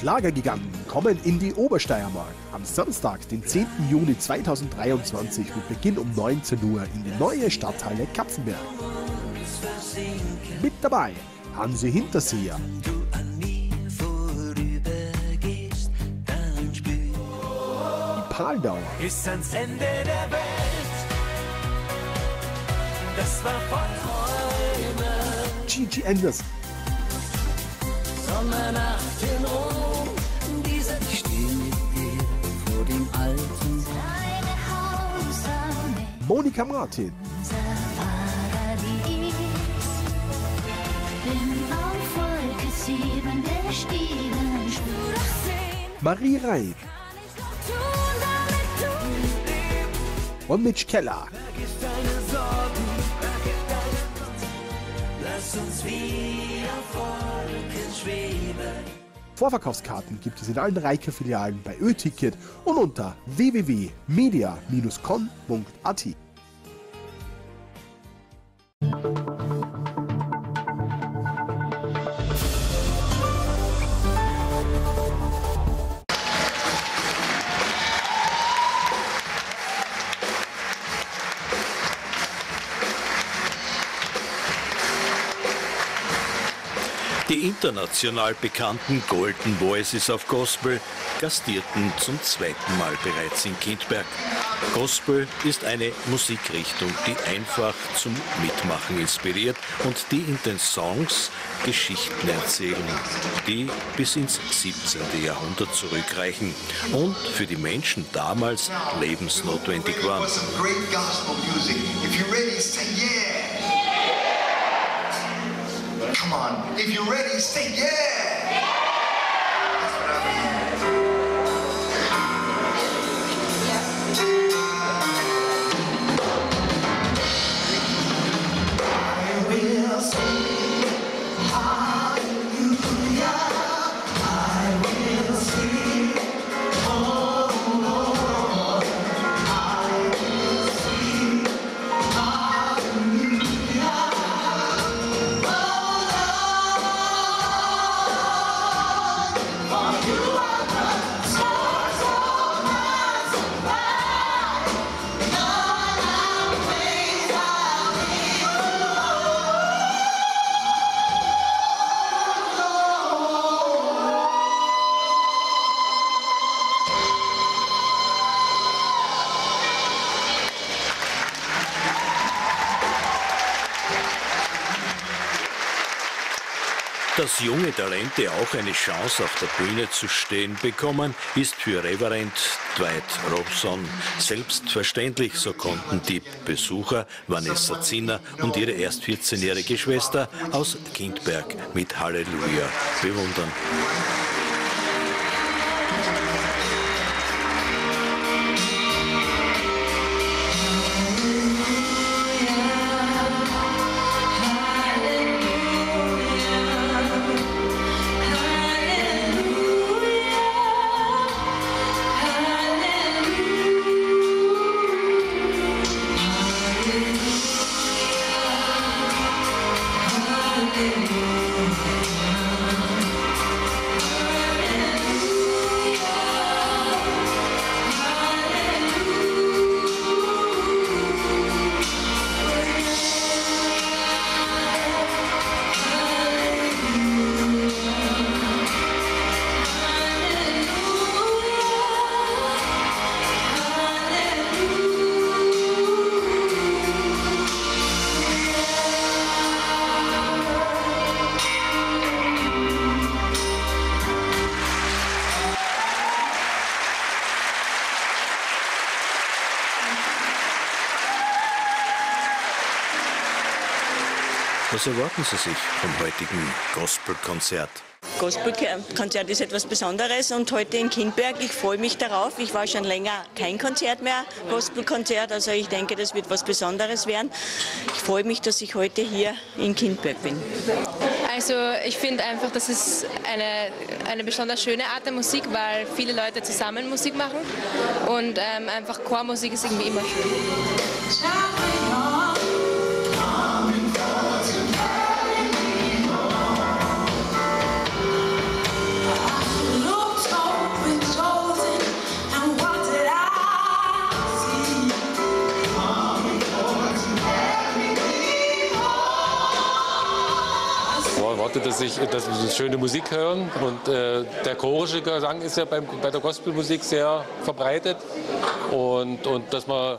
Schlagergiganten kommen in die Obersteiermark. Am Samstag, den 10. Juni 2023 mit Beginn um 19 Uhr in die neue Stadthalle Kapfenberg. Mit dabei Hansi Hinterseher, die Paldauer, ist ans Ende der Welt. Das war voll Träume. Gigi Anderson, Sommernacht in Rom. Doch sehen, Marie lebst. und Mitch Keller. Lass uns wie auf Wolken schweben. Vorverkaufskarten gibt es in allen Reika-Filialen bei Ö-Ticket und unter www.media-con.at. Die international bekannten Golden Voices of Gospel gastierten zum zweiten Mal bereits in Kindberg. Gospel ist eine Musikrichtung, die einfach zum Mitmachen inspiriert und die in den Songs Geschichten erzählen, die bis ins 17. Jahrhundert zurückreichen und für die Menschen damals lebensnotwendig waren. If you're ready, say yeah. Dass junge Talente auch eine Chance auf der Bühne zu stehen bekommen, ist für Reverend Dwight Robson selbstverständlich. So konnten die Besucher Vanessa Zinner und ihre erst 14-jährige Schwester aus Kindberg mit Halleluja bewundern. Was erwarten Sie sich vom heutigen Gospelkonzert? Gospelkonzert ist etwas Besonderes und heute in Kindberg, ich freue mich darauf. Ich war schon länger kein Konzert mehr, Gospelkonzert, also ich denke, das wird was Besonderes werden. Ich freue mich, dass ich heute hier in Kindberg bin. Also ich finde einfach, das ist eine, eine besonders schöne Art der Musik, weil viele Leute zusammen Musik machen und ähm, einfach Chormusik ist irgendwie immer schön. Dass, ich, dass wir schöne Musik hören. Und äh, der chorische Gesang ist ja beim, bei der Gospelmusik sehr verbreitet. Und, und dass man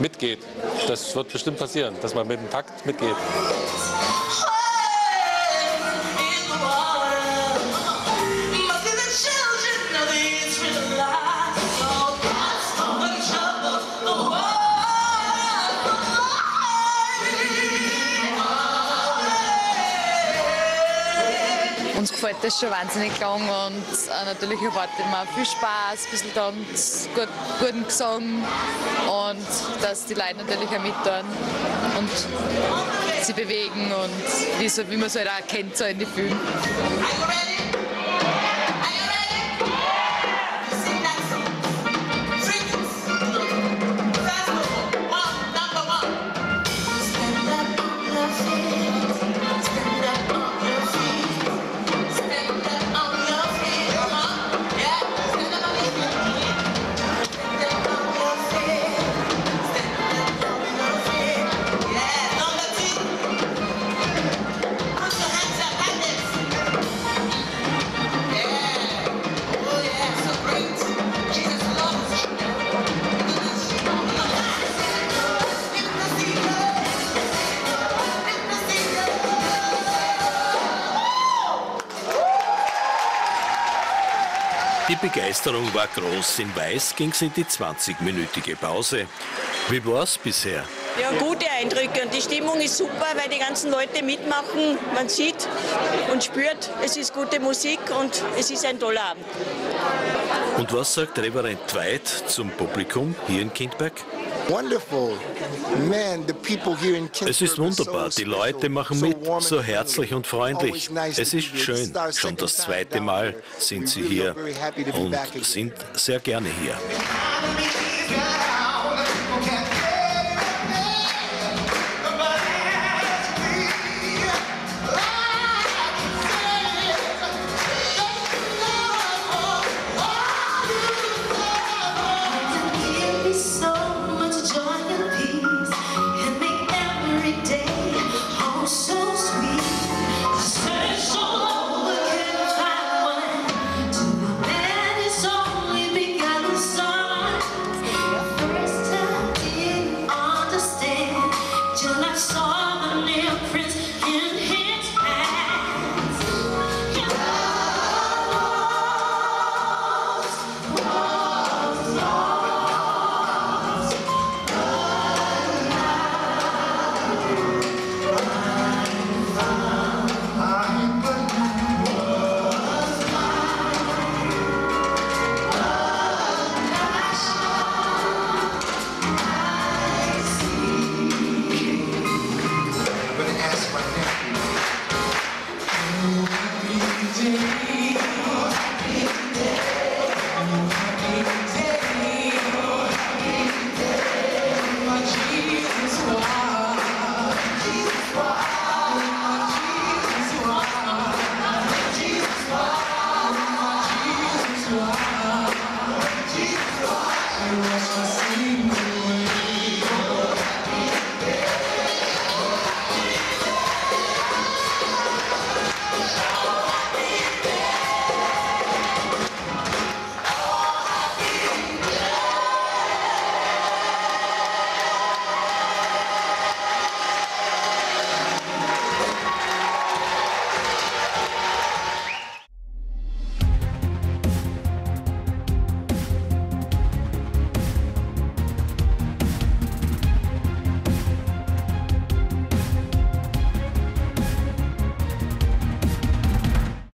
mitgeht. Das wird bestimmt passieren, dass man mit dem Takt mitgeht. Gefällt das schon wahnsinnig lang und äh, natürlich erwartet man viel Spaß, ein bisschen Tanz, gut, guten Gesang und dass die Leute natürlich auch mittun und sie bewegen und wie, so, wie man es halt auch kennt so in den Filmen. Die Begeisterung war groß. In Weiß ging es in die 20-minütige Pause. Wie war's bisher? Ja, gute Eindrücke und die Stimmung ist super, weil die ganzen Leute mitmachen. Man sieht und spürt, es ist gute Musik und es ist ein toller Abend. Und was sagt Reverend White zum Publikum hier in Kindberg? Es ist wunderbar, die Leute machen mit, so herzlich und freundlich. Es ist schön, schon das zweite Mal sind sie hier und sind sehr gerne hier.